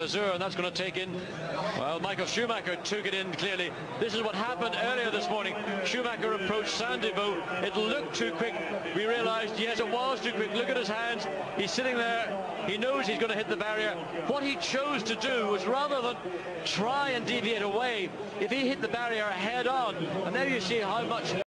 Azur, and that's going to take in, well, Michael Schumacher took it in clearly. This is what happened earlier this morning. Schumacher approached Sainte Devote. It looked too quick. We realised, yes, it was too quick. Look at his hands. He's sitting there. He knows he's going to hit the barrier. What he chose to do was rather than try and deviate away, if he hit the barrier head on, and there you see how much